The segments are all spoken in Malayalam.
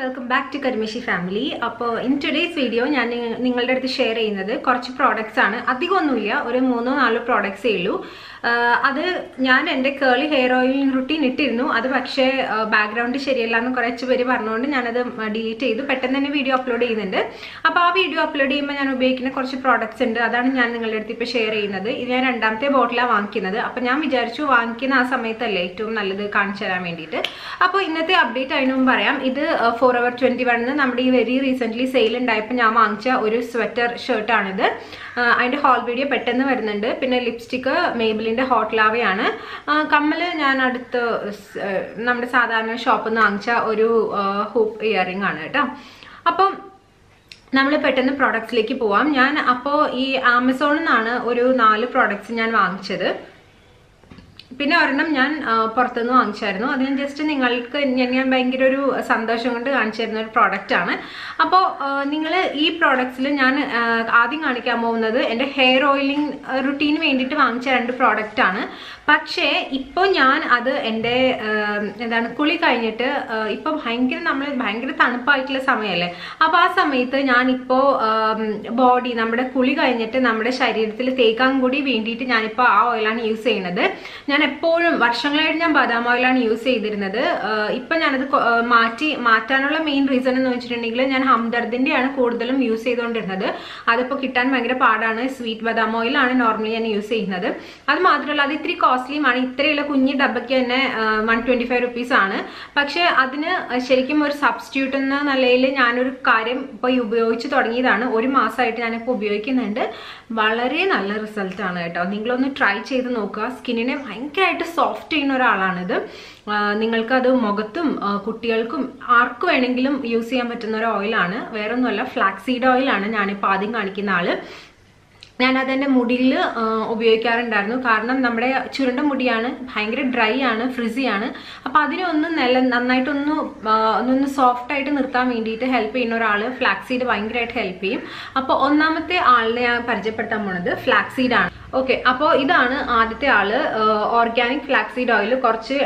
Welcome back to Karimeshi family അപ്പോൾ ഇൻ ടുഡേയ്സ് വീഡിയോ ഞാൻ നിങ്ങളുടെ അടുത്ത് ഷെയർ ചെയ്യുന്നത് കുറച്ച് പ്രോഡക്റ്റ്സ് ആണ്. അധികമൊന്നുമില്ല. ഒരു മൂന്നോ നാലോ പ്രോഡക്റ്റ്സേ ഉള്ളൂ. അത് ഞാൻ എന്റെ കേളി ഹെയർ ഓയിൽ റുട്ടീൻ ഇട്ടിരുന്നു. അത് പക്ഷേ ബാക്ക്ഗ്രൗണ്ട് ശരിയല്ല എന്ന് കുറച്ച് പേര് പറഞ്ഞുകൊണ്ട് ഞാനത് ഡിലീറ്റ് ചെയ്തു. പെട്ടെന്ന് തന്നെ വീഡിയോ അപ്ലോഡ് ചെയ്യുന്നുണ്ട്. അപ്പോൾ ആ വീഡിയോ അപ്ലോഡ് ചെയ്യുമ്പോൾ ഞാൻ ഉപയോഗിക്കുന്ന കുറച്ച് പ്രോഡക്റ്റ്സ് ഉണ്ട്. അതാണ് ഞാൻ നിങ്ങളുടെ അടുത്ത് ഇപ്പോൾ ഷെയർ ചെയ്യുന്നത്. ഇത് ഞാൻ രണ്ടാമത്തെ ബോട്ടിലാണ് വാങ്ങിക്കുന്നത്. അപ്പോൾ ഞാൻ വിചാരിച്ചു വാങ്ങിക്കുന്ന ആ സമയത്തല്ലേ ഏറ്റവും നല്ലത് കാണിച്ചു തരാൻ വേണ്ടിയിട്ട്. അപ്പോൾ ഇന്നത്തെ അപ്ഡേറ്റ് അതിനു മുമ്പ് പറയാം. ഇത് ഫോർ അവർ ട്വന്റി വണ്ണിന് നമ്മുടെ ഈ വെരി റീസെന്റ്ലി സെയിൽ ഉണ്ടായപ്പോൾ ഞാൻ വാങ്ങിച്ച ഒരു സ്വെറ്റർ ഷർട്ടാണിത് അതിന്റെ ഹോൾ വീഡിയോ പെട്ടെന്ന് വരുന്നുണ്ട്. പിന്നെ ലിപ്സ്റ്റിക്ക് മേബിലിന്റെ ഹോട്ട് ലാവയാണ്. കമ്മൽ ഞാൻ അടുത്ത് നമ്മുടെ സാധാരണ ഷോപ്പിൽ നിന്ന് വാങ്ങിച്ച ഒരു ഹൂപ്പ് ഇയറിംഗ് ആണ് കേട്ടോ. അപ്പം നമ്മൾ പെട്ടെന്ന് പ്രോഡക്റ്റ്സിലേക്ക് പോവാം. ഞാൻ അപ്പോൾ ഈ ആമസോണിൽ നിന്നാണ് ഒരു നാല് പ്രോഡക്റ്റ്സ് ഞാൻ വാങ്ങിച്ചത്. പിന്നെ ഒരെണ്ണം ഞാൻ പുറത്തുനിന്ന് വാങ്ങിച്ചായിരുന്നു. അത് ജസ്റ്റ് നിങ്ങൾക്ക് ഞാൻ ഞാൻ ഭയങ്കര ഒരു സന്തോഷം കൊണ്ട് കാണിച്ചു തരുന്ന ഒരു പ്രോഡക്റ്റ് ആണ്. അപ്പോൾ നിങ്ങൾ ഈ പ്രോഡക്റ്റ്സിൽ ഞാൻ ആദ്യം കാണിക്കാൻ പോകുന്നത് എന്റെ ഹെയർ ഓയിലിംഗ് റുട്ടീന് വേണ്ടിയിട്ട് വാങ്ങിച്ച രണ്ട് പ്രോഡക്റ്റ് ആണ്. പക്ഷേ ഇപ്പോൾ ഞാൻ അത് എന്റെ എന്താണ് കുളി കഴിഞ്ഞിട്ട് ഇപ്പോൾ ഭയങ്കര നമ്മൾ ഭയങ്കര തണുപ്പായിട്ടുള്ള സമയമല്ലേ? അപ്പോൾ ആ സമയത്ത് ഞാനിപ്പോൾ ബോഡി നമ്മുടെ കുളി കഴിഞ്ഞിട്ട് നമ്മുടെ ശരീരത്തിൽ തേക്കാൻ കൂടി വേണ്ടിയിട്ട് ഞാനിപ്പോൾ ആ ഓയിലാണ് യൂസ് ചെയ്യുന്നത്. ഞാൻ എപ്പോഴും വർഷങ്ങളായിട്ട് ഞാൻ ബദാം ഓയിലാണ് യൂസ് ചെയ്തിരുന്നത്. ഇപ്പൊ ഞാനത് മാറ്റി മാറ്റാനുള്ള മെയിൻ റീസൺ എന്ന് വെച്ചിട്ടുണ്ടെങ്കിൽ ഞാൻ ഹംദർദിന്റെയാണ് കൂടുതലും യൂസ് ചെയ്തുകൊണ്ടിരുന്നത് അതിപ്പോൾ കിട്ടാൻ ഭയങ്കര പാടാണ്. സ്വീറ്റ് ബദാം ഓയിലാണ് നോർമലി ഞാൻ യൂസ് ചെയ്യുന്നത്. അത് മാത്രമല്ല അത് ഇത്തിരി കോസ്റ്റ്ലിയുമാണ്. ഇത്രയുള്ള കുഞ്ഞ് ഡബയ്ക്ക് തന്നെ വൺ ട്വന്റി ഫൈവ് റുപ്പീസ് ആണ്. പക്ഷെ അതിന് ശരിക്കും ഒരു സബ്സ്റ്റിറ്റ്യൂട്ട് എന്ന നിലയിൽ ഞാനൊരു കാര്യം ഇപ്പോൾ ഉപയോഗിച്ച് തുടങ്ങിയതാണ്. ഒരു മാസമായിട്ട് ഞാനിപ്പോൾ ഉപയോഗിക്കുന്നുണ്ട്. വളരെ നല്ല റിസൾട്ട് ആണ് കേട്ടോ. നിങ്ങളൊന്ന് ട്രൈ ചെയ്ത് നോക്കുക. സ്കിന്നിനെ ഭയങ്കരമായിട്ട് സോഫ്റ്റ് ചെയ്യുന്ന ഒരാളാണിത്. നിങ്ങൾക്കത് മുഖത്തും കുട്ടികൾക്കും ആർക്ക് വേണമെങ്കിലും യൂസ് ചെയ്യാൻ പറ്റുന്ന ഒരു ഓയിലാണ് വേറെ ഒന്നുമല്ല ഫ്ലാക്സീഡ് ഓയിലാണ് ഞാനിപ്പോൾ ആദ്യം കാണിക്കുന്ന ആൾ. ഞാനത് എന്റെ മുടിയിൽ ഉപയോഗിക്കാറുണ്ടായിരുന്നു. കാരണം നമ്മുടെ ചുരുണ്ട മുടിയാണ് ഭയങ്കര ഡ്രൈ ആണ് ഫ്രിസി ആണ്. അപ്പോൾ അതിനെ ഒന്ന് നല്ല നന്നായിട്ടൊന്ന് ഒന്നൊന്ന് സോഫ്റ്റ് ആയിട്ട് നിർത്താൻ വേണ്ടിയിട്ട് ഹെൽപ്പ് ചെയ്യുന്ന ഒരാൾ ഫ്ലാക്സീഡ് ഭയങ്കരമായിട്ട് ഹെൽപ്പ് ചെയ്യും. അപ്പോൾ ഒന്നാമത്തെ ആളിനെ ഞാൻ പരിചയപ്പെടുത്താൻ പോണത് ഫ്ലാക്സീഡാണ് ഓക്കെ അപ്പോൾ ഇതാണ് ആദ്യത്തെ ആൾ. ഓർഗാനിക് ഫ്ലാക്സീഡ് ഓയിൽ കുറച്ച്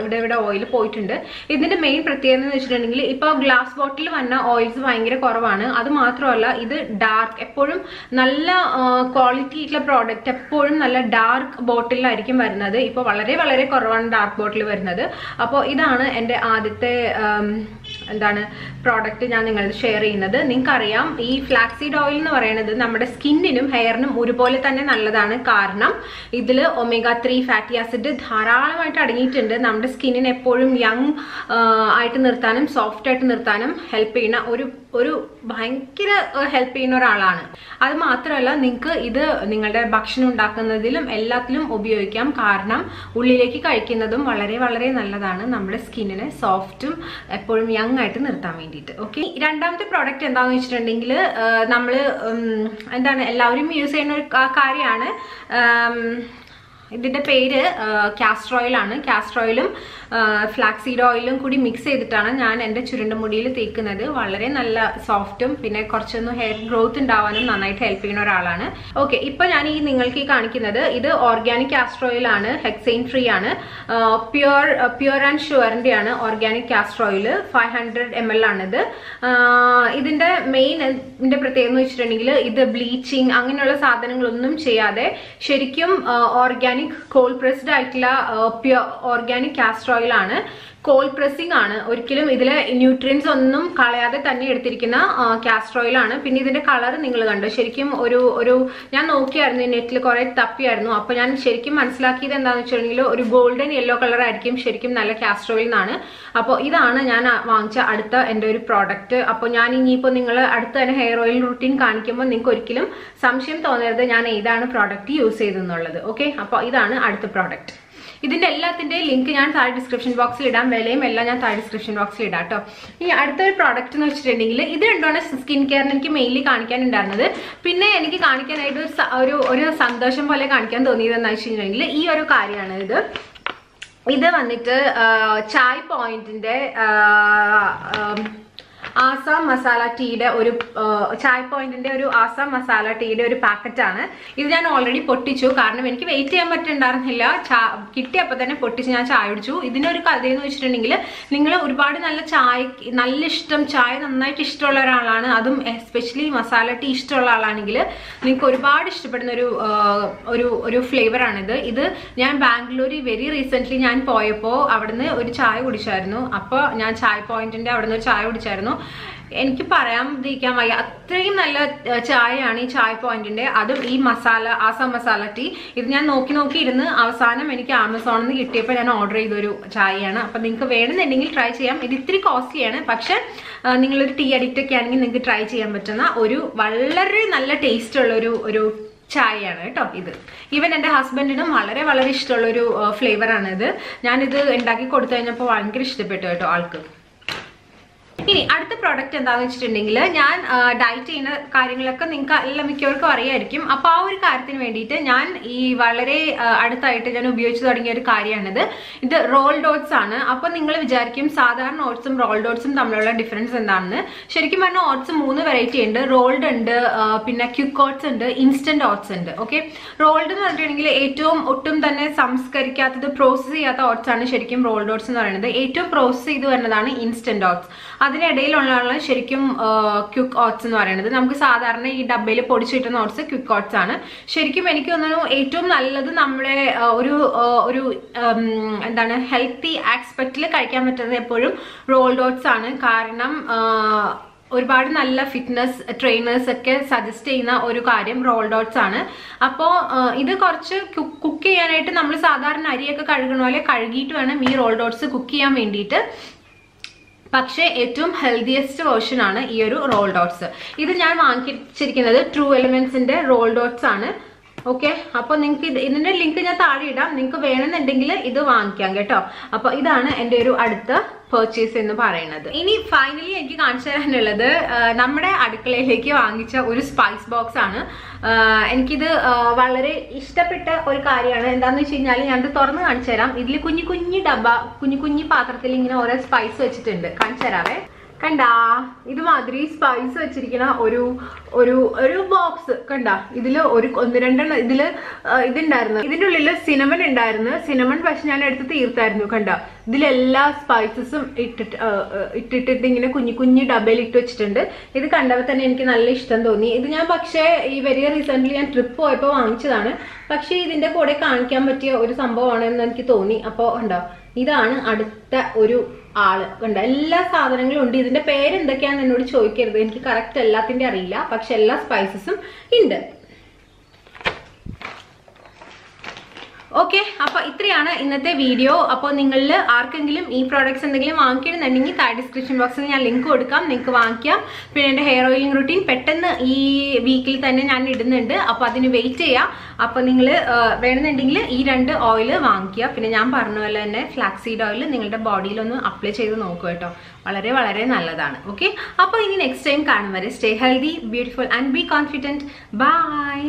ഇവിടെ ഇവിടെ ഓയിൽ പോയിട്ടുണ്ട്. ഇതിന്റെ മെയിൻ പ്രത്യേകത എന്ന് വെച്ചിട്ടുണ്ടെങ്കിൽ ഇപ്പോൾ ഗ്ലാസ് ബോട്ടിൽ വന്ന ഓയിൽസ് ഭയങ്കര കുറവാണ്. അത് മാത്രമല്ല ഇത് ഡാർക്ക് എപ്പോഴും നല്ല ക്വാളിറ്റി ആയിട്ടുള്ള പ്രോഡക്റ്റ് എപ്പോഴും നല്ല ഡാർക്ക് ബോട്ടിലായിരിക്കും വരുന്നത്. ഇപ്പോൾ വളരെ വളരെ കുറവാണ് ഡാർക്ക് ബോട്ടിൽ വരുന്നത്. അപ്പോൾ ഇതാണ് എന്റെ ആദ്യത്തെ എന്താണ് പ്രോഡക്റ്റ് ഞാൻ നിങ്ങളത് ഷെയർ ചെയ്യുന്നത്. നിങ്ങൾക്കറിയാം ഈ ഫ്ലാക്സീഡ് ഓയിൽ എന്ന് പറയുന്നത് നമ്മുടെ സ്കിന്നിനും ഹെയറിനും ഒരുപോലെ തന്നെ നല്ലതാണ്. കാരണം ഇതിൽ ഒമേഗ ത്രീ ഫാറ്റി ആസിഡ് ധാരാളമായിട്ട് അടങ്ങിയിട്ടുണ്ട്. നമ്മുടെ സ്കിന്നിനെ എപ്പോഴും യങ് ആയിട്ട് നിർത്താനും സോഫ്റ്റ് ആയിട്ട് നിർത്താനും ഹെൽപ്പ് ചെയ്യുന്ന ഒരു ഒരു ഭയങ്കര ഹെൽപ്പ് ചെയ്യുന്ന ഒരാളാണ്. അത് മാത്രമല്ല നിങ്ങൾക്ക് ഇത് നിങ്ങളുടെ ഭക്ഷണം ഉണ്ടാക്കുന്നതിലും എല്ലാത്തിലും ഉപയോഗിക്കാം. കാരണം ഉള്ളിലേക്ക് കഴിക്കുന്നതും വളരെ വളരെ നല്ലതാണ്. നമ്മുടെ സ്കിന്നിനെ സോഫ്റ്റും എപ്പോഴും യങ് ആയിട്ട് നിർത്താൻ വേണ്ടിയിട്ട് ഓക്കെ രണ്ടാമത്തെ പ്രോഡക്റ്റ് എന്താണെന്ന് വെച്ചിട്ടുണ്ടെങ്കിൽ നമ്മൾ എന്താണ് എല്ലാവരും യൂസ് ചെയ്യുന്ന ഒരു കാര്യമാണ് ഇതിന്റെ പേര് കാസ്റ്റർ ഓയിൽ ആണ്. കാസ്റ്റർ ഓയിലും ഫ്ലാക്സീഡ് ഓയിലും കൂടി മിക്സ് ചെയ്തിട്ടാണ് ഞാൻ എന്റെ ചുരുണ്ട മുടിയിൽ തേക്കുന്നത്. വളരെ നല്ല സോഫ്റ്റും പിന്നെ കുറച്ചൊന്ന് ഹെയർ ഗ്രോത്ത് ഉണ്ടാവാനും നന്നായിട്ട് ഹെൽപ്പ് ചെയ്യുന്ന ഒരാളാണ്. ഓക്കെ ഇപ്പൊ ഞാൻ ഈ നിങ്ങൾക്ക് ഈ കാണിക്കുന്നത് ഇത് ഓർഗാനിക് കാസ്റ്റർ ഓയിൽ ആണ് ഹെക്സൈൻ ഫ്രീ ആണ്. പ്യുർ പ്യുർ ആൻഡ് ഷുവറിന്റെ ആണ് organic castor oil five hundred M L ആണിത് ഇതിന്റെ മെയിൻ ഇതിന്റെ പ്രത്യേകത എന്ന് വെച്ചിട്ടുണ്ടെങ്കിൽ ഇത് ബ്ലീച്ചിങ് അങ്ങനെയുള്ള സാധനങ്ങളൊന്നും ചെയ്യാതെ ശരിക്കും ഓർഗാനിക് കോൾ പ്രസ്ഡ് ആയിട്ടുള്ള പ്യുർ ഓർഗാനിക് കാസ്റ്റർ ഓയിൽ ആണ്. കോൾ പ്രസ്സിംഗ് ആണ്. ഒരിക്കലും ഇതിലെ ന്യൂട്രിയൻസ് ഒന്നും കളയാതെ തന്നെ എടുത്തിരിക്കുന്ന കാസ്റ്റർ ഓയിൽ ആണ്. പിന്നെ ഇതിന്റെ കളർ നിങ്ങൾ കണ്ടു. ശരിക്കും ഒരു ഒരു ഞാൻ നോക്കിയായിരുന്നു നെറ്റിൽ കുറെ തപ്പിയായിരുന്നു. അപ്പൊ ഞാൻ ശരിക്കും മനസ്സിലാക്കിയത് എന്താണെന്ന് വെച്ചിട്ടുണ്ടെങ്കിൽ ഒരു ഗോൾഡൻ യെല്ലോ കളർ ആയിരിക്കും ശരിക്കും നല്ല കാസ്റ്റർ ഓയിൽ എന്നാണ് അപ്പോൾ ഇതാണ് ഞാൻ വാങ്ങിച്ച അടുത്ത എന്റെ ഒരു പ്രോഡക്റ്റ് അപ്പോൾ ഞാൻ ഇനിയിപ്പോൾ നിങ്ങൾ അടുത്ത തന്നെ ഹെയർ ഓയിൽ റുട്ടീൻ കാണിക്കുമ്പോൾ നിങ്ങൾക്ക് ഒരിക്കലും സംശയം തോന്നരുത്. ഞാൻ ഏതാണ് പ്രോഡക്റ്റ് യൂസ് ചെയ്തെന്നുള്ളത് ഓക്കെ അപ്പോൾ ഇതാണ് അടുത്ത പ്രോഡക്റ്റ് ഇതിന്റെ എല്ലാത്തിന്റെ ലിങ്ക് ഞാൻ താഴെ ഡിസ്ക്രിപ്ഷൻ ബോക്സിൽ ഇടാം. വിലയും എല്ലാം ഞാൻ താഴെ ഡിസ്ക്രിപ്ഷൻ ബോക്സിൽ ഇടാം കേട്ടോ ഇനി അടുത്തൊരു പ്രോഡക്റ്റ് എന്ന് വെച്ചിട്ടുണ്ടെങ്കിൽ ഇത് രണ്ടുമാണ് സ്കിൻ കെയറിന് എനിക്ക് മെയിൻലി കാണിക്കാനുണ്ടായിരുന്നത്. പിന്നെ എനിക്ക് കാണിക്കാനായിട്ട് ഒരു ഒരു സന്തോഷം പോലെ കാണിക്കാൻ തോന്നിയത് എന്ന് വെച്ചിട്ടുണ്ടെങ്കിൽ ഈ ഒരു കാര്യമാണ് ഇത്. ഇത് വന്നിട്ട് ചായ് പോയിന്റിന്റെ ആസാം മസാല ടീയുടെ ഒരു ചായ് പോയിന്റിന്റെ ഒരു ആസാം മസാല ടീയുടെ ഒരു പാക്കറ്റ് ആണ് ഇത് ഞാൻ ഓൾറെഡി പൊട്ടിച്ചു. കാരണം എനിക്ക് വെയിറ്റ് ചെയ്യാൻ പറ്റുന്നുണ്ടായിരുന്നില്ല കിട്ടിയപ്പോൾ തന്നെ പൊട്ടിച്ച് ഞാൻ ചായ കുടിച്ചു. ഇതിന്റെ ഒരു കഥ എന്ന് വെച്ചിട്ടുണ്ടെങ്കിൽ നിങ്ങൾ ഒരുപാട് നല്ല ചായ നല്ല ഇഷ്ടം ചായ നന്നായിട്ട് ഇഷ്ടമുള്ള ഒരാളാണ്. അതും എസ്പെഷ്യലി മസാല ടീ ഇഷ്ടമുള്ള ആളാണെങ്കിൽ നിങ്ങൾക്ക് ഒരുപാട് ഇഷ്ടപ്പെടുന്ന ഒരു ഒരു ഒരു ഫ്ലേവറാണിത് ഇത് ഞാൻ ബാംഗ്ലൂരിൽ വെരി റീസെന്റ്ലി ഞാൻ പോയപ്പോൾ അവിടുന്ന് ഒരു ചായ കുടിച്ചായിരുന്നു. അപ്പോൾ ഞാൻ ചായ പോയിന്റിന്റെ അവിടുന്ന് ഒരു ചായ കുടിച്ചായിരുന്നു. എനിക്ക് പറയാൻ ഇരിക്കാൻ വയ്യ. അത്രയും നല്ല ചായയാണ് ഈ ചായ പോയിന്റിന്റെ. അതും ഈ മസാല ആസാം മസാല ടീ. ഇത് ഞാൻ നോക്കി നോക്കി ഇരുന്ന് അവസാനം എനിക്ക് ആമസോണിൽ നിന്ന് കിട്ടിയപ്പോൾ ഞാൻ ഓർഡർ ചെയ്തൊരു ചായയാണ്. അപ്പൊ നിങ്ങൾക്ക് വേണമെന്നുണ്ടെങ്കിൽ ട്രൈ ചെയ്യാം. ഇത് ഇത്തിരി കോസ്റ്റ്ലിയാണ് പക്ഷെ നിങ്ങളൊരു ടീ അഡിക്റ്റ് ഒക്കെ ആണെങ്കിൽ നിങ്ങൾക്ക് ട്രൈ ചെയ്യാൻ പറ്റുന്ന ഒരു വളരെ നല്ല ടേസ്റ്റ് ഉള്ള ഒരു ഒരു ചായയാണ് കേട്ടോ ഇത്. ഈവൻ എന്റെ ഹസ്ബൻഡിനും വളരെ വളരെ ഇഷ്ടമുള്ളൊരു ഫ്ലേവറാണ് ഇത് ഞാനിത് ഉണ്ടാക്കി കൊടുത്തു കഴിഞ്ഞപ്പോൾ ഭയങ്കര ഇഷ്ടപ്പെട്ടു കേട്ടോ ആൾക്ക്. ഇനി അടുത്ത പ്രോഡക്റ്റ് എന്താണെന്ന് വെച്ചിട്ടുണ്ടെങ്കിൽ ഞാൻ ഡയറ്റ് ചെയ്യുന്ന കാര്യങ്ങളൊക്കെ നിങ്ങൾക്ക് എല്ലാം മിക്കവർക്കും അറിയായിരിക്കും. അപ്പോൾ ആ ഒരു കാര്യത്തിന് വേണ്ടിയിട്ട് ഞാൻ ഈ വളരെ അടുത്തായിട്ട് ഞാൻ ഉപയോഗിച്ചു തുടങ്ങിയ ഒരു കാര്യമാണിത്. ഇത് റോൾ ഡോട്ട്സ് ആണ്. അപ്പോൾ നിങ്ങൾ വിചാരിക്കും സാധാരണ ഓട്സും റോൾ ഡോട്ട്സും തമ്മിലുള്ള ഡിഫറൻസ് എന്താണെന്ന്. ശരിക്കും പറഞ്ഞാൽ ഓട്സ് മൂന്ന് വെറൈറ്റി ഉണ്ട്. റോൾഡ് ഉണ്ട് പിന്നെ ക്യുക്ക് ഓട്സ് ഉണ്ട് ഇൻസ്റ്റന്റ് ഓട്സ് ഉണ്ട്. ഓക്കെ റോൾഡ് എന്ന് പറഞ്ഞിട്ടുണ്ടെങ്കിൽ ഏറ്റവും ഒട്ടും തന്നെ സംസ്കരിക്കാത്തത് പ്രോസസ്സ് ചെയ്യാത്ത ഓട്സ് ആണ് ശരിക്കും റോൾ ഡോട്ട്സ് എന്ന് പറയുന്നത്. ഏറ്റവും പ്രോസസ്സ് ചെയ്ത് വരുന്നതാണ് ഇൻസ്റ്റന്റ് ഓട്സ് അതിനിടയിലുള്ള ശരിക്കും ക്യുക്ക് ഓട്സ് എന്ന് പറയുന്നത്. നമുക്ക് സാധാരണ ഈ ഡബ്ബയിൽ പൊടിച്ചു കിട്ടുന്ന ഓട്സ് ക്യുക്ക് ഓട്സ് ആണ്. ശരിക്കും എനിക്ക് തോന്നുന്നു ഏറ്റവും നല്ലത് നമ്മളെ ഒരു ഒരു എന്താണ് ഹെൽത്തി ആസ്പെക്റ്റിൽ കഴിക്കാൻ പറ്റുന്നത് എപ്പോഴും റോൾഡ് ഓട്സ് ആണ്. കാരണം ഒരുപാട് നല്ല ഫിറ്റ്നസ് ട്രെയിനേഴ്സ് ഒക്കെ സജസ്റ്റ് ചെയ്യുന്ന ഒരു കാര്യം റോൾ ഡോട്ട്സ് ആണ്. അപ്പോൾ ഇത് കുറച്ച് കുക്ക് ചെയ്യാനായിട്ട് നമ്മൾ സാധാരണ അരിയൊക്കെ കഴുകണ പോലെ കഴുകിയിട്ട് വേണം ഈ റോൾ ഡോട്ട്സ് കുക്ക് ചെയ്യാൻ വേണ്ടിയിട്ട്. പക്ഷേ ഏറ്റവും ഹെൽത്തിയസ്റ്റ് വേർഷൻ ആണ് ഈ ഒരു റോൾ ഡോട്ട്സ് ഇത് ഞാൻ വാങ്ങിച്ചിരിക്കുന്നത് ട്രൂ എലിമെന്റ്സിന്റെ റോൾ ഡോട്ട്സ് ആണ്. ഓക്കെ അപ്പോൾ നിങ്ങൾക്ക് ഇത് ഇതിന്റെ ലിങ്ക് ഞാൻ താഴെ ഇടാം. നിങ്ങൾക്ക് വേണമെന്നുണ്ടെങ്കിൽ ഇത് വാങ്ങിക്കാം കേട്ടോ. അപ്പോൾ ഇതാണ് എന്റെ ഒരു അടുത്ത പെർച്ചേസ് എന്ന് പറയുന്നത്. ഇനി ഫൈനലി എനിക്ക് കാണിച്ചു തരാനുള്ളത് നമ്മുടെ അടുക്കളയിലേക്ക് വാങ്ങിച്ച ഒരു സ്പൈസ് ബോക്സ് ആണ്. എനിക്കിത് വളരെ ഇഷ്ടപ്പെട്ട ഒരു കാര്യമാണ്. എന്താന്ന് വെച്ച് കഴിഞ്ഞാൽ ഞാനത് തുറന്ന് കാണിച്ചു തരാം. ഇതിൽ കുഞ്ഞു കുഞ്ഞു ഡബ കുഞ്ഞു കുഞ്ഞു പാത്രത്തിൽ ഇങ്ങനെ ഓരോ സ്പൈസ് വെച്ചിട്ടുണ്ട്. കാണിച്ചു തരാവേ. കണ്ടാ ഇതുമാതിരി സ്പൈസ് വെച്ചിരിക്കുന്ന ഒരു ഒരു ഒരു ബോക്സ് കണ്ട. ഇതിൽ ഒരു ഒന്ന് രണ്ടെണ്ണം ഇതിൽ ഇതുണ്ടായിരുന്നു. ഇതിന്റെ ഉള്ളിൽ സിനമൺ ഉണ്ടായിരുന്നു. സിനമൺ പക്ഷെ ഞാൻ എടുത്ത് തീർത്തായിരുന്നു കണ്ട. ഇതിലെല്ലാ സ്പൈസസും ഇട്ടിട്ട് ഇട്ടിട്ടിട്ട് ഇങ്ങനെ കുഞ്ഞു കുഞ്ഞു ഡബയിൽ ഇട്ട് വെച്ചിട്ടുണ്ട്. ഇത് കണ്ടപ്പോൾ തന്നെ എനിക്ക് നല്ല ഇഷ്ടം തോന്നി. ഇത് ഞാൻ പക്ഷേ ഈ വെരി റീസെന്റ് ഞാൻ ട്രിപ്പ് പോയപ്പോൾ വാങ്ങിച്ചതാണ്. പക്ഷേ ഇതിന്റെ കൂടെ കാണിക്കാൻ പറ്റിയ ഒരു സംഭവമാണെന്ന് എനിക്ക് തോന്നി. അപ്പോൾ ഉണ്ടോ ഇതാണ് അടുത്ത ഒരു ആൾ. കണ്ട? എല്ലാ സാധനങ്ങളും ഉണ്ട്. ഇതിന്റെ പേരെന്തൊക്കെയാണെന്ന് എന്നോട് ചോദിക്കരുത്. എനിക്ക് കറക്റ്റ് എല്ലാത്തിന്റെ അറിയില്ല. പക്ഷെ എല്ലാ സ്പൈസസും ഉണ്ട്. ഓക്കെ അപ്പൊ ഇത്രയാണ് ഇന്നത്തെ വീഡിയോ അപ്പോൾ നിങ്ങളിൽ ആർക്കെങ്കിലും ഈ പ്രോഡക്ട്സ് എന്തെങ്കിലും വാങ്ങിക്കണമെന്നുണ്ടെങ്കിൽ താഴെ ഡിസ്ക്രിപ്ഷൻ ബോക്സിൽ ഞാൻ ലിങ്ക് കൊടുക്കാം. നിങ്ങൾക്ക് വാങ്ങിക്കാം. പിന്നെ എന്റെ ഹെയർ ഓയിലിംഗ് റുട്ടീൻ പെട്ടെന്ന് ഈ വീക്കിൽ തന്നെ ഞാൻ ഇടുന്നുണ്ട്. അപ്പോൾ അതിന് വെയിറ്റ് ചെയ്യാം. അപ്പോൾ നിങ്ങൾ വേണമെന്നുണ്ടെങ്കിൽ ഈ രണ്ട് ഓയിൽ വാങ്ങിക്കുക. പിന്നെ ഞാൻ പറഞ്ഞ പോലെ തന്നെ ഫ്ലാക്സീഡ് ഓയിൽ നിങ്ങളുടെ ബോഡിയിലൊന്ന് അപ്ലൈ ചെയ്ത് നോക്കുക കേട്ടോ. വളരെ വളരെ നല്ലതാണ്. ഓക്കെ അപ്പോൾ ഇനി നെക്സ്റ്റ് ടൈം കാണും വരെ. Stay healthy beautiful and be confident bye